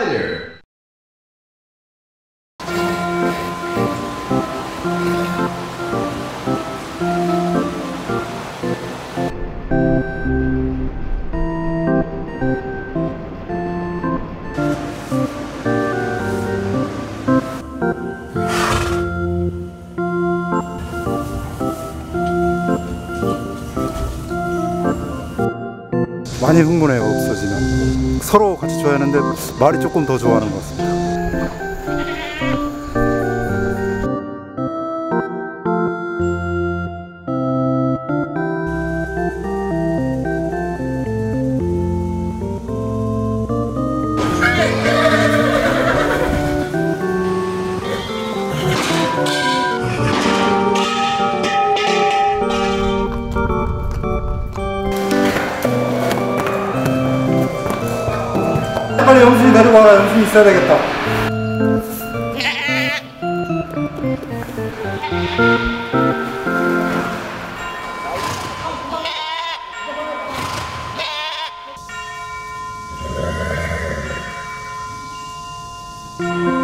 either. 많이 흥분해요 없어지면. 서로 같이 좋아하는데 말이 조금 더 좋아하는 것 같습니다 빨리 영순이 데리고 와라. 영순이 있어야 되겠다.